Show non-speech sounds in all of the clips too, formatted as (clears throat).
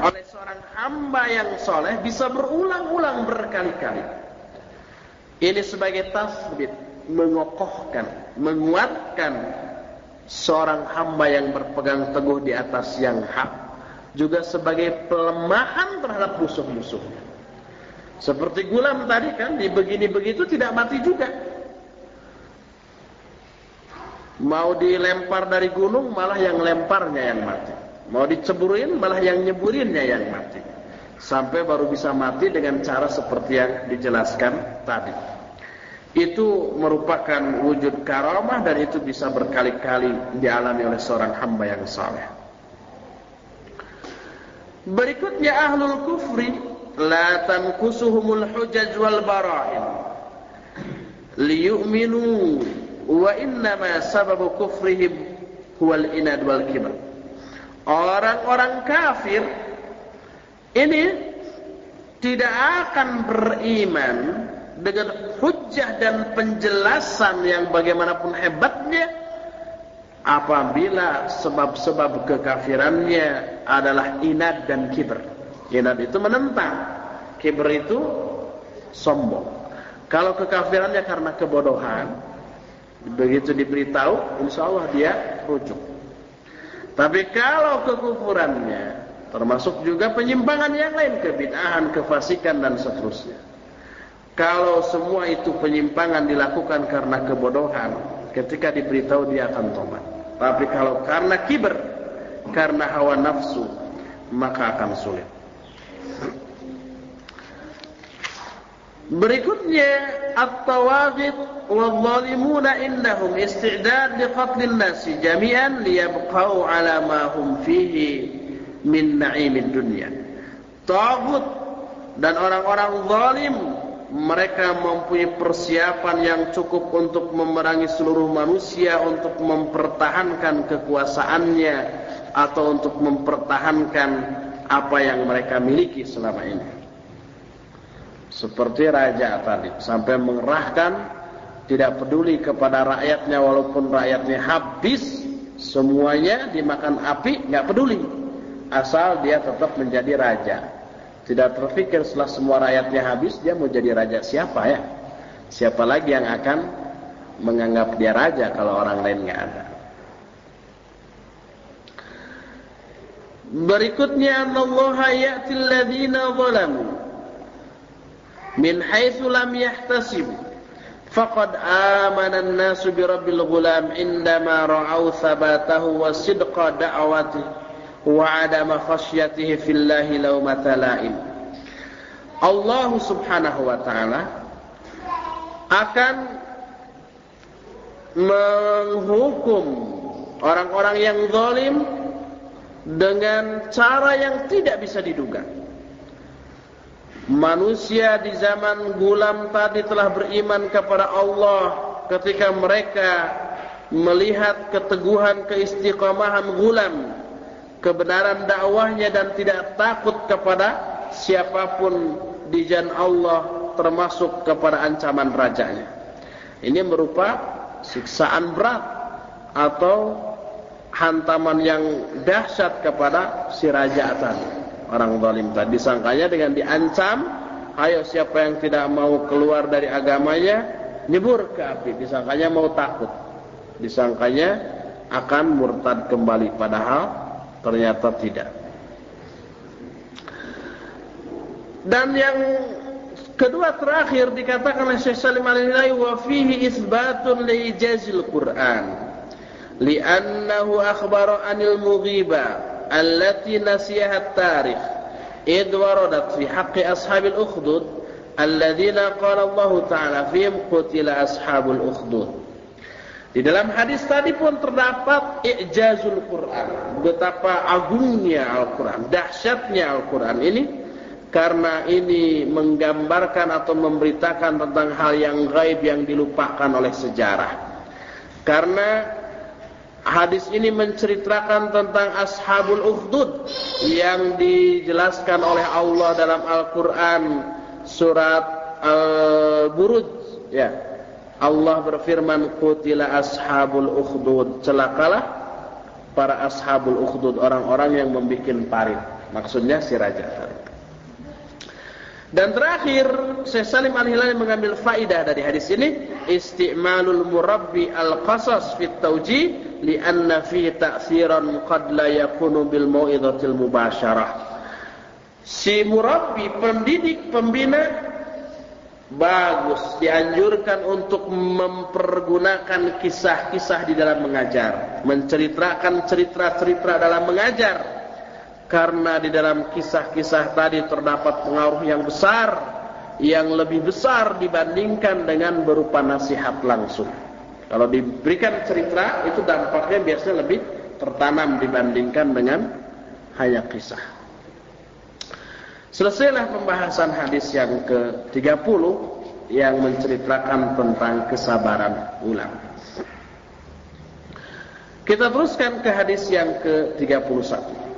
oleh seorang hamba yang soleh bisa berulang-ulang berkali-kali. Ini sebagai tasbit, mengokohkan, menguatkan seorang hamba yang berpegang teguh di atas yang hak. Juga sebagai pelemahan terhadap musuh-musuhnya. Seperti gulam tadi kan, di begini begitu tidak mati juga. Mau dilempar dari gunung, malah yang lemparnya yang mati. Mau diceburin, malah yang nyeburinnya yang mati. Sampai baru bisa mati dengan cara seperti yang dijelaskan tadi. Itu merupakan wujud karamah dan itu bisa berkali-kali dialami oleh seorang hamba yang saleh. Berikutnya ahlul kufri la tankusuhumul hujaj wal bara'in liyu'minu wa innama sababu kufrihim huwal inad wal kibar. Orang-orang kafir ini tidak akan beriman dengan hujah dan penjelasan yang bagaimanapun hebatnya apabila sebab-sebab kekafirannya adalah inad dan kibr. Inad itu menentang, kibr itu sombong. Kalau kekafirannya karena kebodohan, begitu diberitahu, insya Allah dia rujuk. Tapi kalau kekufurannya, termasuk juga penyimpangan yang lain, kebid'ahan, kefasikan dan seterusnya. Kalau semua itu penyimpangan dilakukan karena kebodohan, ketika diberitahu dia akan tobat. Tapi kalau karena kiber, karena hawa nafsu, maka akan sulit. Berikutnya at-tawaghit wal-zalimuna innahum isti'dad liqatl an-nasi jami'an liyabqau 'ala ma hum fihi min na'imid dunya. Dan orang-orang zalim mereka mempunyai persiapan yang cukup untuk memerangi seluruh manusia untuk mempertahankan kekuasaannya atau untuk mempertahankan apa yang mereka miliki selama ini. Seperti raja tadi sampai mengerahkan tidak peduli kepada rakyatnya walaupun rakyatnya habis semuanya dimakan api nggak peduli asal dia tetap menjadi raja. Tidak terfikir setelah semua rakyatnya habis dia mau jadi raja siapa ya? Siapa lagi yang akan menganggap dia raja kalau orang lain nggak ada? Berikutnya Allah ya'ti alladziina zalamu min haitsu lam yahtasibu faqad amana an-nasu bi rabbil ghulam indama ra'aw thabatahu wa sidqa da'watihi wa adama khasyatihi fillahi laumata laim. Allah Subhanahu wa taala akan menghukum orang-orang yang zalim dengan cara yang tidak bisa diduga. Manusia di zaman gulam tadi telah beriman kepada Allah ketika mereka melihat keteguhan keistiqamahan gulam kebenaran dakwahnya dan tidak takut kepada siapa pun di jalan Allah termasuk kepada ancaman rajanya. Ini merupa siksaan berat atau hantaman yang dahsyat kepada si raja tadi. Orang zalim tadi disangkanya dengan diancam, ayo siapa yang tidak mau keluar dari agamanya, nyebur ke api. Disangkanya mau takut. Disangkanya akan murtad kembali padahal ternyata tidak. Dan yang kedua terakhir dikatakan oleh Syekh Salim Al-Hilai wa fihi isbatun li ijazil Quran li'annahu akhbara anil mughiba allati nasiyaha at-tarikh id waradat fi haqqi ashabil ukhdud alladhina qala Allah ta'ala fihim qutila ashabul ukhdud Di dalam hadis tadi pun terdapat i'jazul Quran. Betapa agungnya Al-Quran, dahsyatnya Al-Quran ini. Karena ini menggambarkan atau memberitakan tentang hal yang gaib yang dilupakan oleh sejarah. Karena hadis ini menceritakan tentang Ashabul Ukhdud yang dijelaskan oleh Allah dalam Al-Quran surat Al-Buruj. Ya, Allah berfirman qutila ashabul ukhdud celakalah para ashabul ukhdud orang-orang yang membuat parit Maksudnya si raja. Dan terakhir, Syekh Salim Al-Hilali mengambil faidah dari hadis ini, isti'malul murabbi al-qasas fit tawjih li'anna fi ta'siran qad la yakunu bil mau'izatil mubasyarah. Si murabbi, pendidik, pembina bagus dianjurkan untuk mempergunakan kisah-kisah di dalam mengajar, menceritakan cerita-cerita dalam mengajar karena di dalam kisah-kisah tadi terdapat pengaruh yang besar yang lebih besar dibandingkan dengan berupa nasihat langsung. Kalau diberikan cerita itu dampaknya biasanya lebih tertanam dibandingkan dengan hanya kisah. Selesailah pembahasan hadis yang ke-30 yang menceritakan tentang kesabaran ulama kita teruskan ke hadis yang ke-31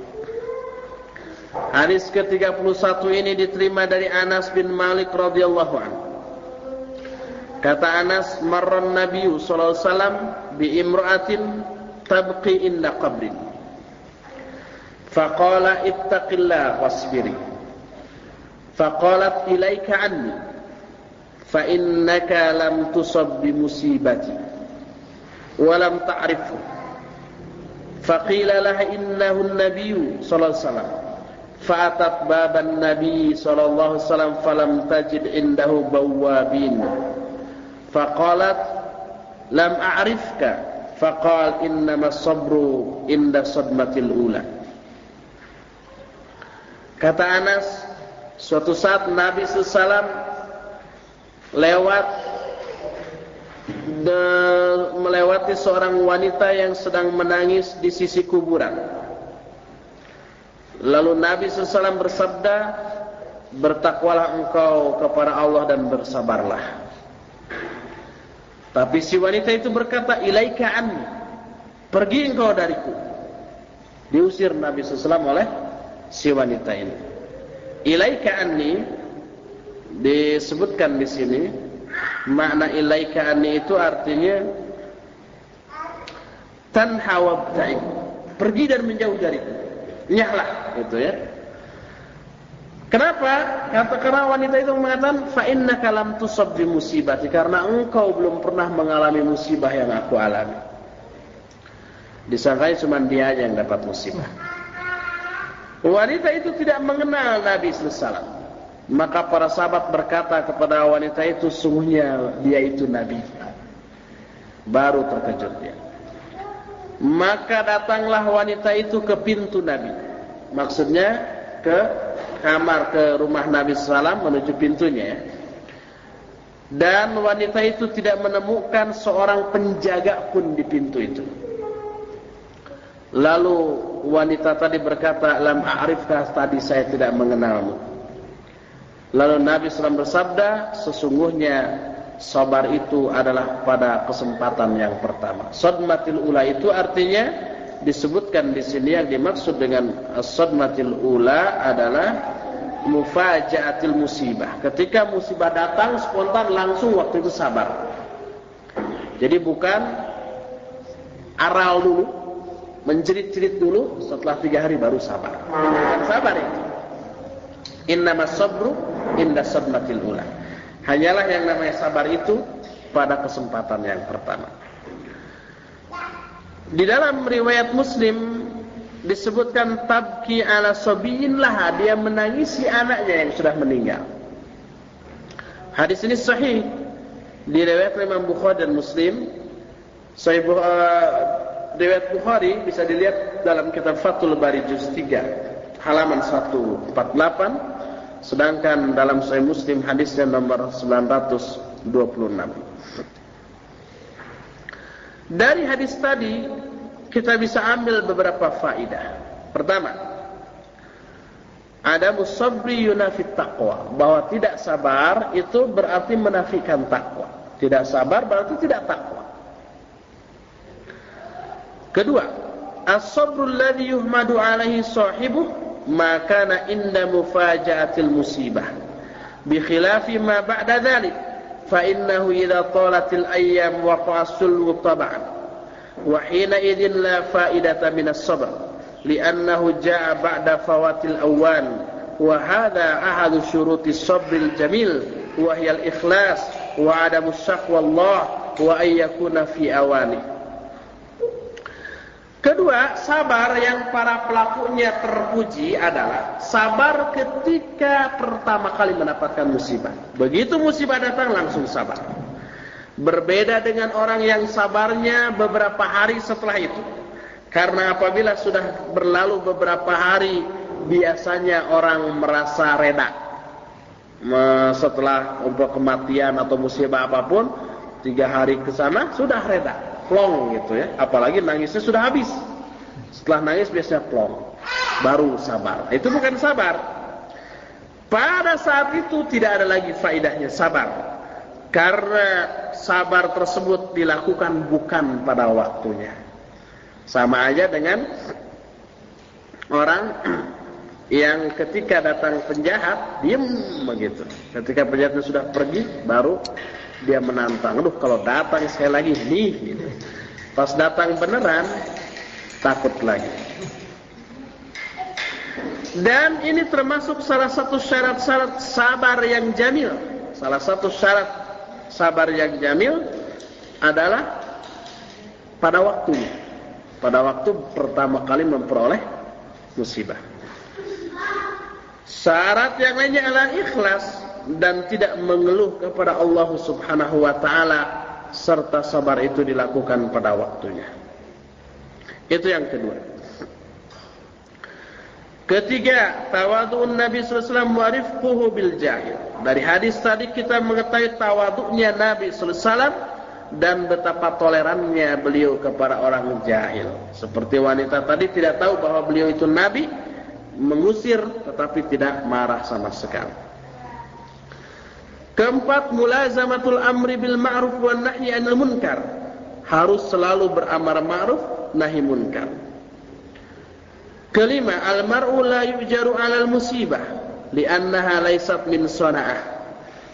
Hadis ke-31 ini diterima dari Anas bin Malik radhiyallahu anhu. Kata Anas, "Marran Nabi sallallahu alaihi wasallam bi imra'atin tabqi inda qabrin." Faqala ittaqillah wasbiri. Faqalat ilaika anni fa innaka lam tusab bi musibati wa lam ta'rifu. Faqila laha innahu an-nabiy sallallahu alaihi wasallam fa'atat baban nabi sallallahu alaihi wasallam falam tajid indahu bawabin faqalat lam a'rifka faqal innama sabru inda sadmatil ula kata Anas suatu saat Nabi sallallahu lewat de, melewati seorang wanita yang sedang menangis di sisi kuburan Lalu Nabi SAW bersabda, bertakwalah engkau kepada Allah dan bersabarlah. Tapi si wanita itu berkata, ilaika anni, pergi engkau dariku. Diusir Nabi SAW oleh si wanita ini. Ilaika anni disebutkan di sini makna ilaika anni itu artinya tanha wabta'i pergi dan menjauh dariku nyahlah gitu ya. Kenapa? Kata karena wanita itu mengatakan fa innaka lam tusab bi musibati karena engkau belum pernah mengalami musibah yang aku alami. Disangka cuma dia aja yang dapat musibah. Wanita itu tidak mengenal Nabi sallallahu Maka para sahabat berkata kepada wanita itu sungguhnya dia itu Nabi. Baru terkejut dia. Maka datanglah wanita itu ke pintu Nabi. Maksudnya ke kamar ke rumah Nabi SAW menuju pintunya ya. Dan wanita itu tidak menemukan seorang penjaga pun di pintu itu. Lalu wanita tadi berkata, "Lam a'rifka tadi saya tidak mengenalmu." Lalu Nabi SAW bersabda, "Sesungguhnya sabar itu adalah pada kesempatan yang pertama. Sadmatil ula itu artinya disebutkan di sini yang dimaksud dengan sadmatil ula adalah mufajaatil musibah. Ketika musibah datang spontan langsung waktu itu sabar. Jadi bukan aral dulu, menjerit-jerit dulu, setelah tiga hari baru sabar. Bukan sabar itu. Innama sabru inda sadmatil ula. Hanyalah yang namanya sabar itu pada kesempatan yang pertama. Di dalam riwayat Muslim disebutkan tabki ala sabiyin laha dia menangisi anaknya yang sudah meninggal. Hadis ini sahih di riwayat Imam Bukhari dan Muslim. Sahih uh, riwayat Bukhari bisa dilihat dalam kitab Fathul Bari juz 3 halaman 148 Sedangkan dalam Sahih Muslim hadisnya nomor 926. Dari hadis tadi kita bisa ambil beberapa faidah. Pertama, ada musabri yunafit taqwa, bahwa tidak sabar itu berarti menafikan takwa. Tidak sabar berarti tidak takwa. Kedua, as-sabru alladhi yuhmadu alaihi sahibuh ma kana inda mufaja'atil musibah bi khilafi ma ba'da dhalik fa innahu idza talatil ayyam waqa'a sulhu tab'an wa hina idzin la fa'idata min as-sabr li'annahu ja'a ba'da fawatil awan wa hadha ahadu syurutis sabril jamil wa hiya al-ikhlas wa adamu syaqwa Allah wa ayyakuna fi awani Kedua, sabar yang para pelakunya terpuji adalah sabar ketika pertama kali mendapatkan musibah. Begitu musibah datang langsung sabar. Berbeda dengan orang yang sabarnya beberapa hari setelah itu. Karena apabila sudah berlalu beberapa hari, biasanya orang merasa reda. Setelah untuk kematian atau musibah apa pun, tiga hari ke sana sudah reda plong gitu ya. Apalagi nangisnya sudah habis. Setelah nangis biasanya plong. Baru sabar. Itu bukan sabar. Pada saat itu tidak ada lagi faidahnya sabar. Karena sabar tersebut dilakukan bukan pada waktunya. Sama aja dengan orang (clears throat) yang ketika datang penjahat diem begitu. Ketika penjahatnya sudah pergi baru dia menantang. Aduh kalau datang sekali lagi nih. Gitu. Pas datang beneran takut lagi. Dan ini termasuk salah satu syarat-syarat sabar yang jamil. Salah satu syarat sabar yang jamil adalah pada waktunya. Pada waktu pertama kali memperoleh musibah. Syarat yang lainnya adalah ikhlas dan tidak mengeluh kepada Allah Subhanahu wa taala serta sabar itu dilakukan pada waktunya. Itu yang kedua. Ketiga, tawadhu'un Nabi sallallahu alaihi wasallam bil jahil. Dari hadis tadi kita mengetahui tawadhu'nya Nabi sallallahu dan betapa tolerannya beliau kepada orang jahil. Seperti wanita tadi tidak tahu bahwa beliau itu nabi, mengusir tetapi tidak marah sama sekali. Keempat, mulazamatul amri bil ma'ruf wan nahyi 'anil munkar. Harus selalu beramar ma'ruf, nahi munkar. Kelima, al mar'u la yujaru 'alal musibah li'annaha laysat min sana'ah.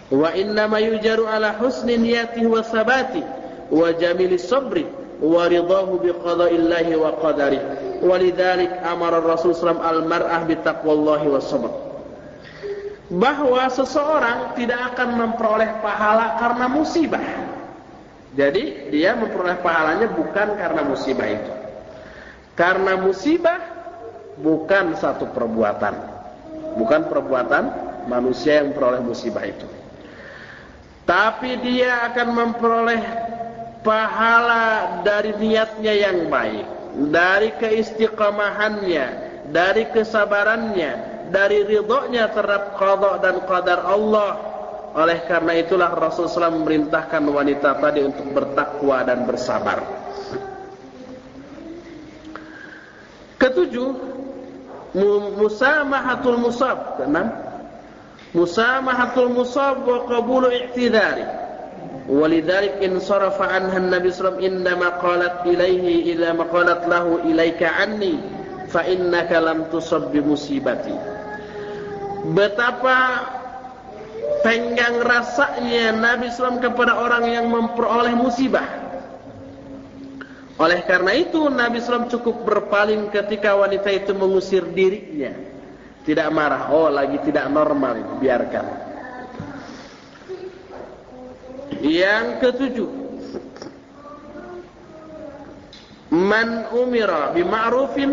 Wa innama yujaru 'ala husni niyatihi wa sabati wa jamili sabri wa ridahu bi qada'illahi wa qadari. Walidzalik amara Rasul sallallahu alaihi wasallam al mar'ah bi taqwallahi was sabr bahwa seseorang tidak akan memperoleh pahala karena musibah. Jadi dia memperoleh pahalanya bukan karena musibah itu. Karena musibah bukan satu perbuatan. Bukan perbuatan manusia yang memperoleh musibah itu. Tapi dia akan memperoleh pahala dari niatnya yang baik, dari keistiqamahannya, dari kesabarannya, dari ridhonya terhadap qada dan qadar Allah. Oleh karena itulah Rasulullah SAW memerintahkan wanita tadi untuk bertakwa dan bersabar. Ketujuh, musamahatul musab. Keenam, musamahatul musab wa qabulu i'tidari. ولذلك انصرف عنها النبي صلى الله عليه وسلم إنما قالت إليه إذا ما قالت له إليك عني fa innaka lam tusab bi musibati. Betapa penggang rasanya Nabi SAW kepada orang yang memperoleh musibah. Oleh karena itu Nabi SAW cukup berpaling ketika wanita itu mengusir dirinya. Tidak marah, oh lagi tidak normal biarkan. Yang ketujuh. Man umira bima'rufin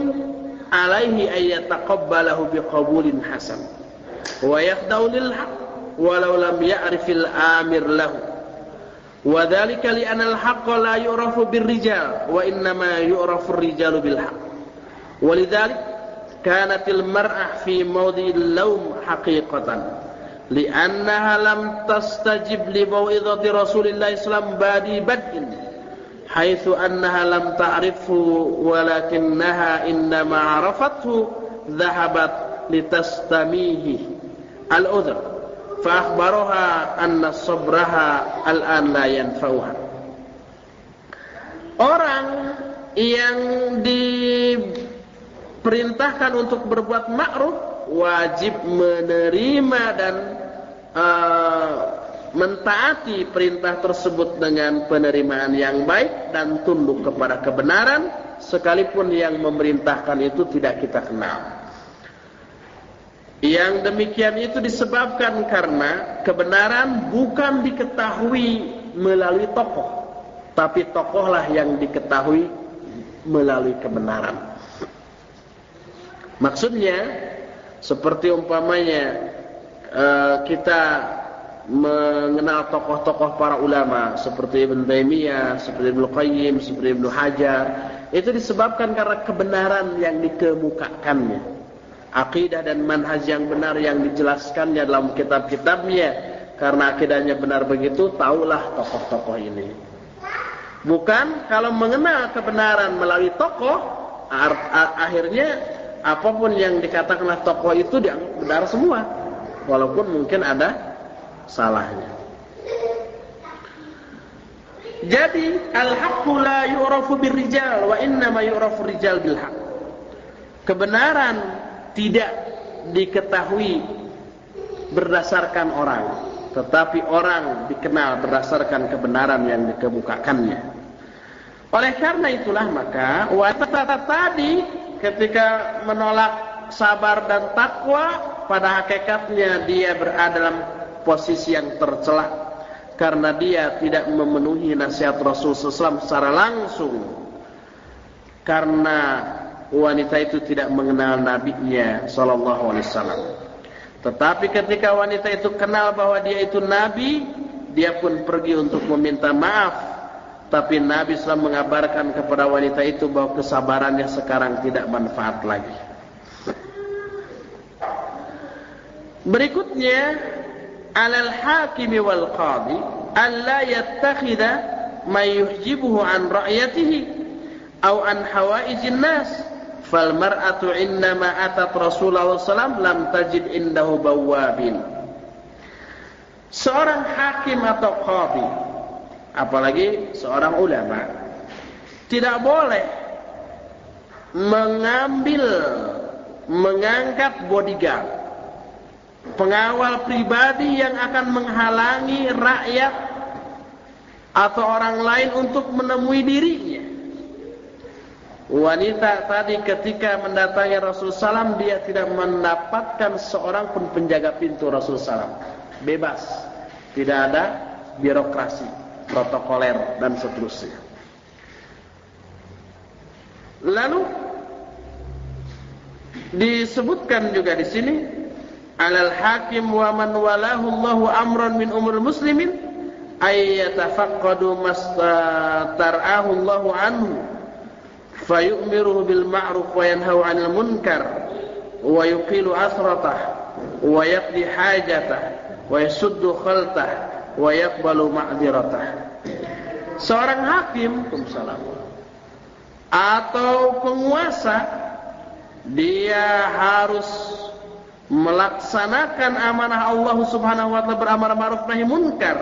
alaihi ayyataqabbalahu biqabulin hasan wa yakhda'u lil haqq walau lam ya'rifil amir lahu wa dhalika li anna al haqqa la yu'rafu bir rijal wa innama yu'rafu ar rijalu bil haqq walidhalik kanat al mar'ah fi mawdi'il lawm haqiqatan li'annaha lam tastajib annaha lam ta'rifu walakinnaha innama 'arafathu dhahabat litastamihi al-udhr. Fa akhbaraha anna sabraha al-an la yanfa'uha. Orang yang diperintahkan untuk berbuat ma'ruf wajib menerima dan uh, mentaati perintah tersebut dengan penerimaan yang baik dan tunduk kepada kebenaran sekalipun yang memerintahkan itu tidak kita kenal. Yang demikian itu disebabkan karena kebenaran bukan diketahui melalui tokoh, tapi tokohlah yang diketahui melalui kebenaran. Maksudnya seperti umpamanya uh, kita mengenal tokoh-tokoh para ulama seperti Ibn Taimiyah, seperti Ibn Qayyim, seperti Ibn Hajar, itu disebabkan karena kebenaran yang dikemukakannya. Akidah dan manhaj yang benar yang dijelaskannya dalam kitab-kitabnya. Karena akidahnya benar begitu, taulah tokoh-tokoh ini. Bukan kalau mengenal kebenaran melalui tokoh, akhirnya apa pun yang dikatakanlah tokoh itu benar semua. Walaupun mungkin ada salahnya. Jadi al-haqqu la yu'rafu birrijal wa inna ma yu'rafu rijal bil. Kebenaran tidak diketahui berdasarkan orang, tetapi orang dikenal berdasarkan kebenaran yang dikemukakannya. Oleh karena itulah maka wanita tadi ketika menolak sabar dan takwa pada hakikatnya dia berada dalam posisi yang tercela karena dia tidak memenuhi nasihat Rasul SAW secara langsung. Karena wanita itu tidak mengenal nabinya sallallahu alaihi wasallam. Tetapi ketika wanita itu kenal bahwa dia itu nabi dia pun pergi untuk meminta maaf. Tapi Nabi SAW mengabarkan kepada wanita itu bahwa kesabarannya sekarang tidak manfaat lagi. Berikutnya alal hakimi wal qadi alla yattakhidha ma yuhjibuhu an ra'yatihi aw an hawaijin nas fal mar'atu innama atat Rasulullah sallam lam tajid indahu bawabin seorang hakim atau qadi apalagi seorang ulama tidak boleh mengambil mengangkat bodyguard pengawal pribadi yang akan menghalangi rakyat atau orang lain untuk menemui dirinya. Wanita tadi ketika mendatangi Rasul Salam dia tidak mendapatkan seorang pun penjaga pintu Rasul Salam. Bebas. Tidak ada birokrasi, protokoler dan seterusnya. Lalu disebutkan juga di sini alal hakim wa man walahu Allahu amran min umur muslimin ay yatafaqqadu mastar'ahu Allahu anhu fayu'miruhu bil ma'ruf wa yanhahu 'anil munkar wa yuqilu asratah wa yaqdi hajatah wa yasuddu khaltah wa yaqbalu ma'dziratah seorang hakim atau penguasa dia harus melaksanakan amanah Allah Subhanahu wa taala beramar ma'ruf nahi munkar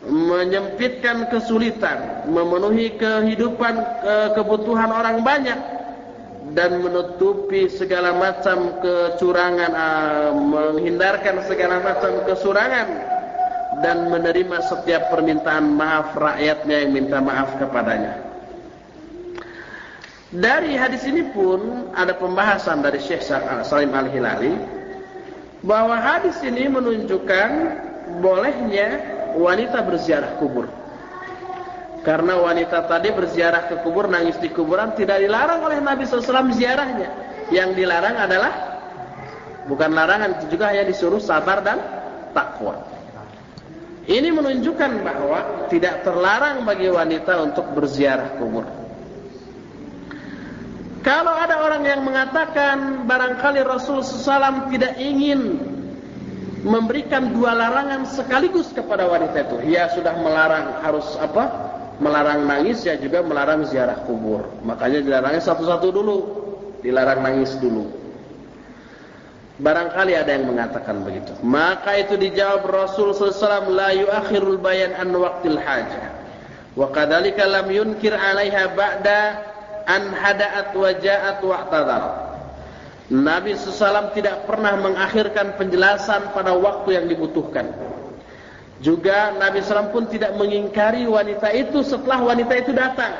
menyempitkan kesulitan memenuhi kehidupan kebutuhan orang banyak dan menutupi segala macam kecurangan menghindarkan segala macam kesurangan dan menerima setiap permintaan maaf rakyatnya yang minta maaf kepadanya dari hadis ini pun ada pembahasan dari Syekh Salim Al-Hilali bahwa hadis ini menunjukkan bolehnya wanita berziarah kubur. Karena wanita tadi berziarah ke kubur, nangis di kuburan tidak dilarang oleh Nabi SAW ziarahnya. Yang dilarang adalah bukan larangan, itu juga hanya disuruh sabar dan takwa. Ini menunjukkan bahwa tidak terlarang bagi wanita untuk berziarah kubur. Kalau ada orang yang mengatakan barangkali Rasul SAW tidak ingin memberikan dua larangan sekaligus kepada wanita itu. Ia sudah melarang harus apa? Melarang nangis ya juga melarang ziarah kubur. Makanya dilarangnya satu-satu dulu. Dilarang nangis dulu. Barangkali ada yang mengatakan begitu. Maka itu dijawab Rasul SAW la yuakhirul bayan an waqtil hajah. Wa lam yunkir 'alaiha ba'da an hada'at wa. Nabi SAW tidak pernah mengakhirkan penjelasan pada waktu yang dibutuhkan. Juga Nabi SAW pun tidak mengingkari wanita itu setelah wanita itu datang.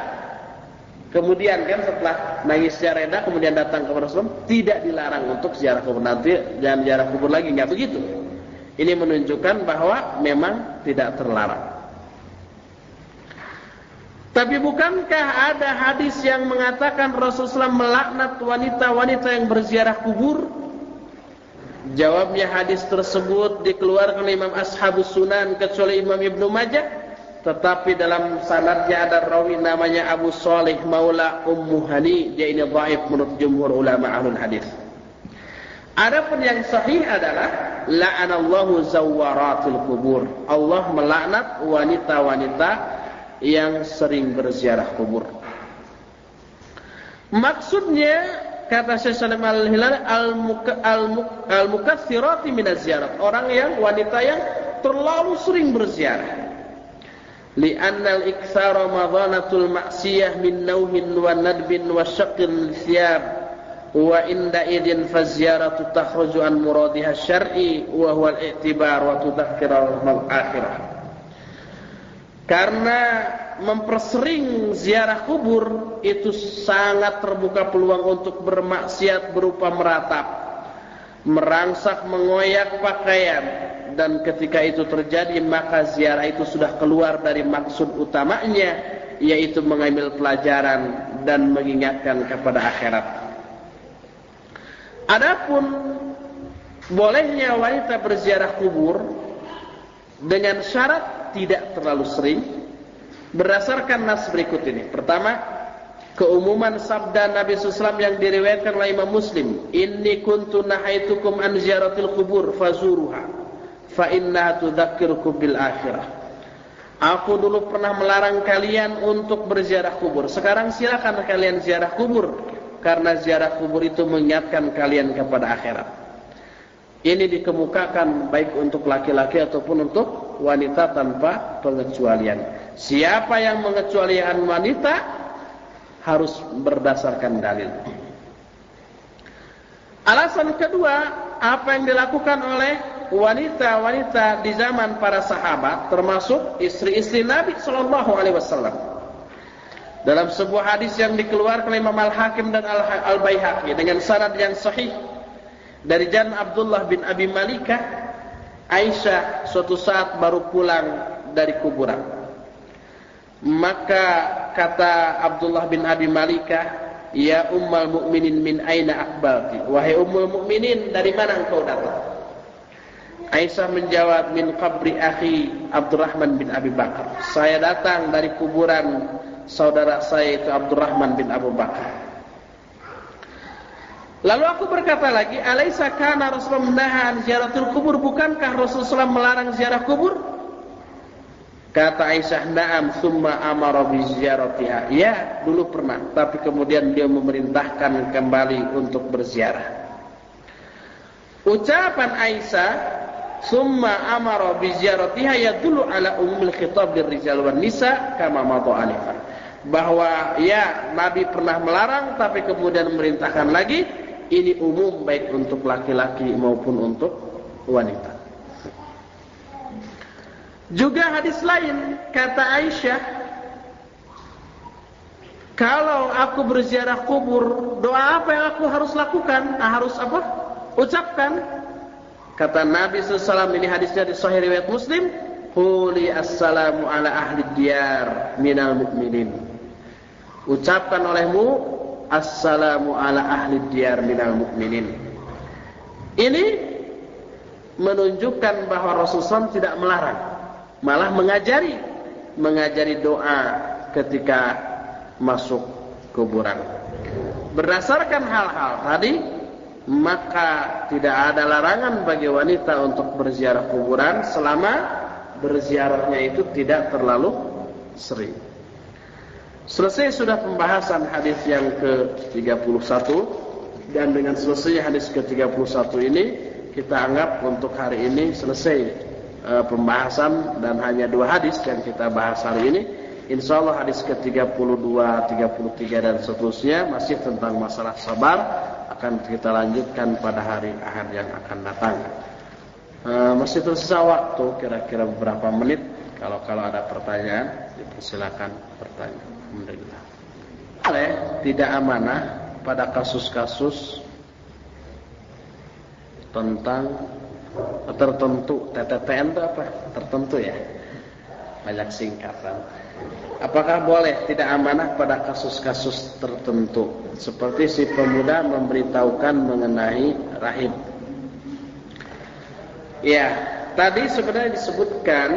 Kemudian kan setelah nangisnya reda kemudian datang ke Rasulullah tidak dilarang untuk ziarah kubur nanti jangan ziarah kubur lagi nggak begitu. Ini menunjukkan bahwa memang tidak terlarang. Tapi bukankah ada hadis yang mengatakan Rasulullah melaknat wanita-wanita yang berziarah kubur? Jawabnya hadis tersebut dikeluarkan oleh Imam Ashabus Sunan kecuali Imam Ibnu Majah. Tetapi dalam sanadnya ada rawi namanya Abu Salih Maula Ummu Hani. Dia ini dhaif menurut jumhur ulama ahlul hadis. Adapun yang sahih adalah la'anallahu zawaratul kubur. Allah melaknat wanita-wanita yang sering berziarah kubur. Maksudnya kata Syekh Salim Al-Hilal al-mukaththirati al minaz ziyarat, orang yang wanita yang terlalu sering berziarah. Li'anna al-iktsara madhanatul ma'siyah min nauhin wa nadbin wa syaqqin thiyab wa inda idin faziyaratu takhruju an muradiha syar'i wa huwa al-i'tibar wa tudhakkira al-akhirah karena mempersering ziarah kubur itu sangat terbuka peluang untuk bermaksiat berupa meratap merangsak mengoyak pakaian dan ketika itu terjadi maka ziarah itu sudah keluar dari maksud utamanya yaitu mengambil pelajaran dan mengingatkan kepada akhirat. Adapun bolehnya wanita berziarah kubur dengan syarat tidak terlalu sering berdasarkan nas berikut ini. Pertama, keumuman sabda Nabi SAW yang diriwayatkan oleh Imam Muslim, "Inni kuntu nahaitukum an ziaratil kubur fazuruha." fa inna tudzakkirukum bil akhirah. Aku dulu pernah melarang kalian untuk berziarah kubur. Sekarang silakan kalian ziarah kubur karena ziarah kubur itu mengingatkan kalian kepada akhirat. Ini dikemukakan baik untuk laki-laki ataupun untuk wanita tanpa pengecualian. Siapa yang mengecualikan wanita harus berdasarkan dalil. Alasan kedua, apa yang dilakukan oleh wanita-wanita di zaman para sahabat termasuk istri-istri Nabi sallallahu alaihi wasallam. Dalam sebuah hadis yang dikeluarkan oleh Imam Al-Hakim dan Al-Baihaqi dengan sanad yang sahih dari Jan Abdullah bin Abi Malikah Aisyah suatu saat baru pulang dari kuburan. Maka kata Abdullah bin Abi Malikah, "Ya ummul mukminin min aina aqbalti?" Wahai ummul mukminin, dari mana engkau datang? Aisyah menjawab min qabri akhi Abdurrahman bin Abi Bakar. Saya datang dari kuburan saudara saya itu Abdurrahman bin Abu Bakar. Lalu aku berkata lagi, alaisa kana Rasulullah menahan ziaratul kubur? Bukankah Rasulullah melarang ziarah kubur? Kata Aisyah, "Na'am, summa amara bi ziyaratiha." Ya, dulu pernah, tapi kemudian dia memerintahkan kembali untuk berziarah. Ucapan Aisyah Summa amara bi ziyaratiha yadullu ala umumil khitab lirrijal wan nisa kama madha anifan. Bahwa ya Nabi pernah melarang tapi kemudian memerintahkan lagi ini umum baik untuk laki-laki maupun untuk wanita. Juga hadis lain kata Aisyah kalau aku berziarah kubur, doa apa yang aku harus lakukan? Nah, harus apa? Ucapkan Kata Nabi SAW ini hadisnya di Sahih riwayat Muslim, "Quli assalamu ala ahli diyar minal mu'minin." Ucapkan olehmu assalamu ala ahli diyar minal mu'minin. Ini menunjukkan bahwa Rasulullah tidak melarang, malah mengajari mengajari doa ketika masuk kuburan. Berdasarkan hal-hal tadi maka tidak ada larangan bagi wanita untuk berziarah kuburan selama berziarahnya itu tidak terlalu sering. Selesai sudah pembahasan hadis yang ke-31 dan dengan selesai hadis ke-31 ini kita anggap untuk hari ini selesai e, pembahasan dan hanya dua hadis yang kita bahas hari ini. Insya Allah hadis ke-32, 33 dan seterusnya masih tentang masalah sabar akan kita lanjutkan pada hari Ahad yang akan datang. E, masih tersisa waktu kira-kira beberapa menit. Kalau kalau ada pertanyaan, dipersilakan bertanya. Alhamdulillah. boleh tidak amanah pada kasus-kasus tentang tertentu TTTN itu apa? Tertentu ya. Banyak singkatan. Apakah boleh tidak amanah pada kasus-kasus tertentu seperti si pemuda memberitahukan mengenai rahim? Ya, tadi sebenarnya disebutkan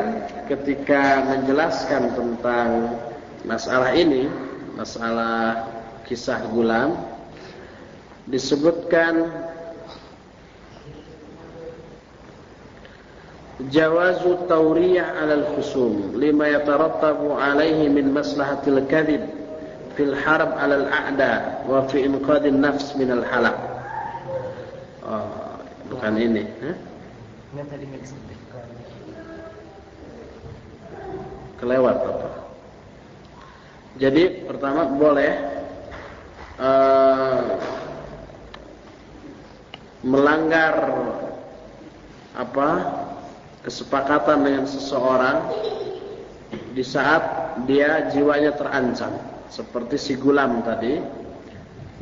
ketika menjelaskan tentang masalah ini, masalah kisah gulam disebutkan jawazu tawriyah 'ala al-khusum lima yatarattabu 'alaihi min maslahatil kadhib fil harb 'ala al-a'da wa fi inqadh an-nafs min al-halaq. Oh, bukan ini, tadi Kelewat apa? Jadi pertama boleh uh, melanggar apa kesepakatan dengan seseorang di saat dia jiwanya terancam. Seperti si gulam tadi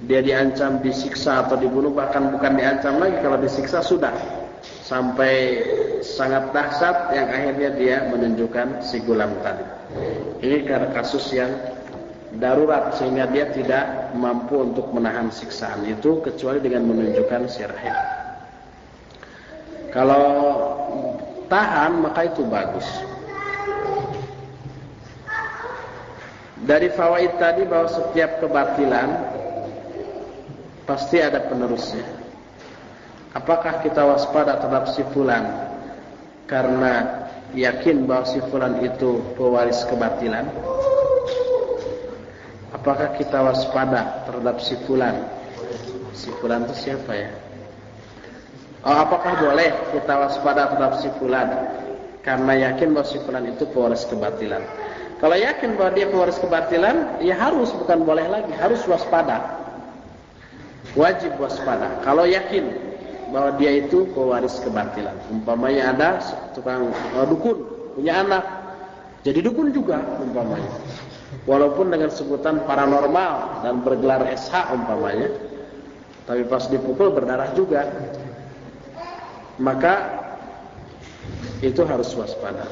dia diancam disiksa atau dibunuh bahkan bukan diancam lagi kalau disiksa sudah sampai sangat dahsyat yang akhirnya dia menunjukkan si gulam tadi ini karena kasus yang darurat sehingga dia tidak mampu untuk menahan siksaan itu kecuali dengan menunjukkan si rahim kalau tahan maka itu bagus. Dari fawaid tadi bahwa setiap kebatilan pasti ada penerusnya. Apakah kita waspada terhadap si fulan karena yakin bahwa si fulan itu pewaris kebatilan? Apakah kita waspada terhadap si fulan? Si fulan itu siapa ya? Oh, apakah boleh kita waspada terhadap si fulan karena yakin bahwa si fulan itu pewaris kebatilan? Kalau yakin bahwa dia pewaris kebatilan, ya harus bukan boleh lagi, harus waspada. Wajib waspada. Kalau yakin bahwa dia itu pewaris kebatilan. Umpamanya ada tukang uh, dukun punya anak, jadi dukun juga umpamanya. Walaupun dengan sebutan paranormal dan bergelar SH umpamanya, tapi pas dipukul berdarah juga maka itu harus waspada.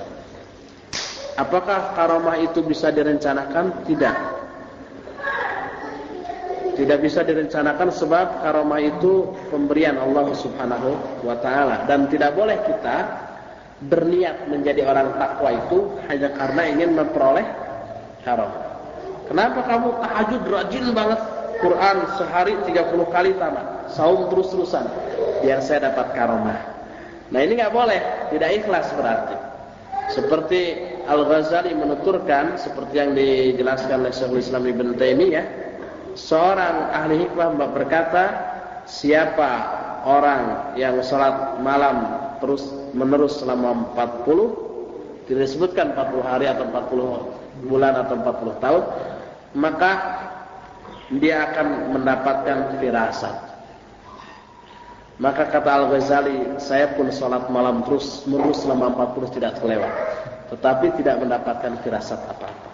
Apakah karomah itu bisa direncanakan? Tidak. Tidak bisa direncanakan sebab karomah itu pemberian Allah Subhanahu wa taala dan tidak boleh kita berniat menjadi orang takwa itu hanya karena ingin memperoleh karomah. Kenapa kamu tahajud rajin banget Quran sehari 30 kali tamat, saum terus-terusan biar saya dapat karomah. Nah ini nggak boleh, tidak ikhlas berarti. Seperti Al Ghazali menuturkan, seperti yang dijelaskan oleh Syekhul Islam Ibn Taimiyah, seorang ahli hikmah berkata, siapa orang yang sholat malam terus menerus selama 40 tidak disebutkan 40 hari atau 40 bulan atau 40 tahun maka dia akan mendapatkan firasat maka kata Al-Ghazali, saya pun sholat malam terus menerus selama 40 tidak terlewat. Tetapi tidak mendapatkan firasat apa-apa.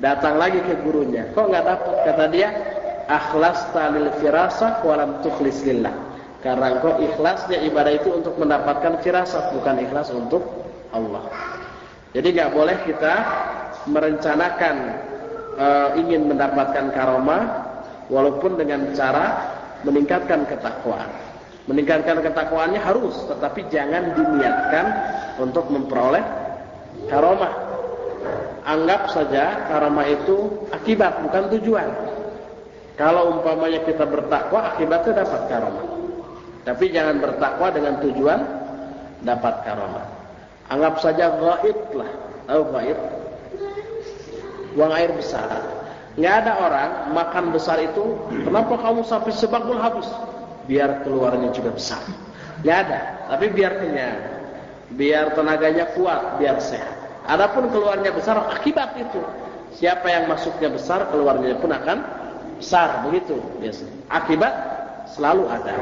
Datang lagi ke gurunya. Kok nggak dapat? Kata dia, akhlas talil firasat walam tukhlis lillah. Karena engkau ikhlasnya ibadah itu untuk mendapatkan firasat, bukan ikhlas untuk Allah. Jadi nggak boleh kita merencanakan e, ingin mendapatkan karomah walaupun dengan cara meningkatkan ketakwaan. Meningkatkan ketakwaannya harus, tetapi jangan diniatkan untuk memperoleh karomah. Anggap saja karomah itu akibat, bukan tujuan. Kalau umpamanya kita bertakwa, akibatnya dapat karomah. Tapi jangan bertakwa dengan tujuan dapat karomah. Anggap saja gaib lah. Tahu gaib? Buang air besar. Nggak ada orang makan besar itu, kenapa kamu sampai sebagul habis? biar keluarnya juga besar. Tidak ada, tapi biar kenyang. Biar tenaganya kuat, biar sehat. Adapun keluarnya besar akibat itu. Siapa yang masuknya besar, keluarnya pun akan besar begitu biasanya. Akibat selalu ada.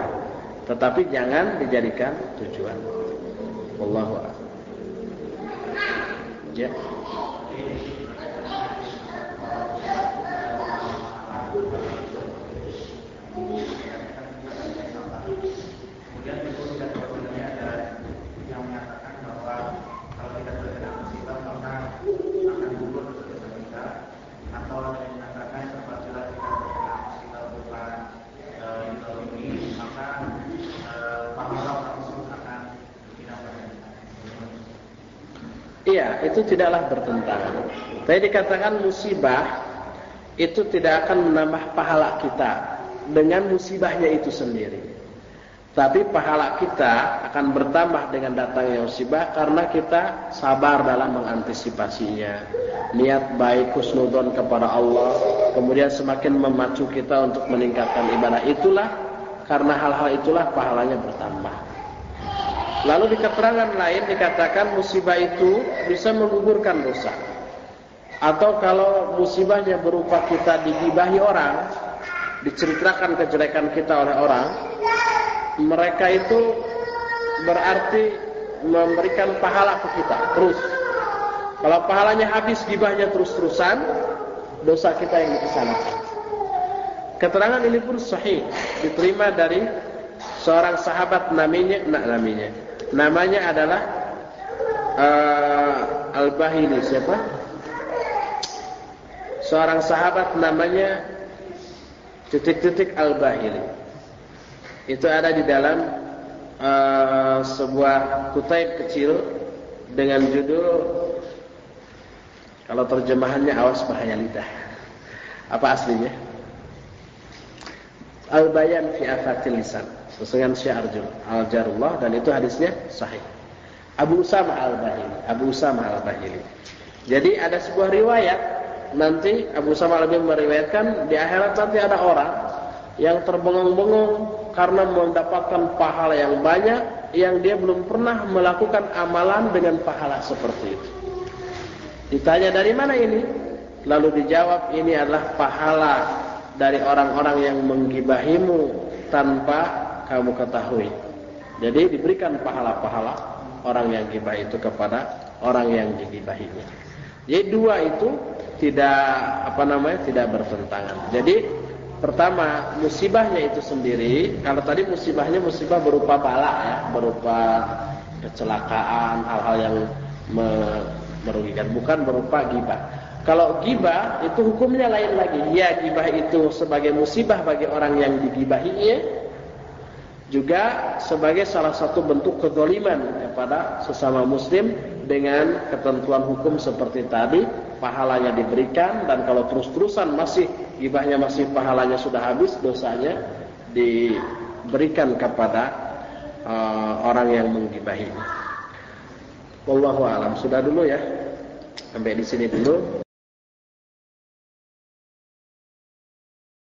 Tetapi jangan dijadikan tujuan. Wallahu a'lam. Ya. Iya, itu tidaklah bertentangan. Tapi dikatakan musibah itu tidak akan menambah pahala kita dengan musibahnya itu sendiri. Tapi pahala kita akan bertambah dengan datangnya musibah karena kita sabar dalam mengantisipasinya. Niat baik husnudon kepada Allah, kemudian semakin memacu kita untuk meningkatkan ibadah itulah karena hal-hal itulah pahalanya bertambah. Lalu di keterangan lain dikatakan musibah itu bisa menggugurkan dosa. Atau kalau musibahnya berupa kita digibahi orang, diceritakan kejelekan kita oleh orang, mereka itu berarti memberikan pahala ke kita terus. Kalau pahalanya habis gibahnya terus-terusan, dosa kita yang dikesanakan. Keterangan ini pun sahih, diterima dari seorang sahabat namanya, nak namanya. Namanya adalah uh, Al-Bahili siapa? Seorang sahabat namanya titik-titik Al-Bahili itu ada di dalam uh, sebuah kutaib kecil dengan judul kalau terjemahannya awas bahaya lidah. Apa aslinya? Al-Bayan fi afatil lisan. Sesuai Syekh Al-Jarullah dan itu hadisnya sahih. Abu Usama Al-Bahili, Abu Usama Al-Bahili. Jadi ada sebuah riwayat nanti Abu Usama Al-Bahili meriwayatkan di akhirat nanti ada orang yang terbengong-bengong karena mendapatkan pahala yang banyak yang dia belum pernah melakukan amalan dengan pahala seperti itu. Ditanya dari mana ini? Lalu dijawab ini adalah pahala dari orang-orang yang menggibahimu tanpa kamu ketahui. Jadi diberikan pahala-pahala orang yang gibah itu kepada orang yang digibahinya. Jadi dua itu tidak apa namanya tidak bertentangan. Jadi Pertama, musibahnya itu sendiri, kalau tadi musibahnya musibah berupa bala ya, berupa kecelakaan, hal-hal yang merugikan, bukan berupa gibah. Kalau gibah itu hukumnya lain lagi. Ya, gibah itu sebagai musibah bagi orang yang digibahinya, juga sebagai salah satu bentuk kezaliman kepada sesama muslim dengan ketentuan hukum seperti tadi pahalanya diberikan dan kalau terus-terusan masih gibahnya masih pahalanya sudah habis dosanya diberikan kepada uh, orang yang menggibahi. Wallahu alam. Sudah dulu ya. Sampai di sini dulu.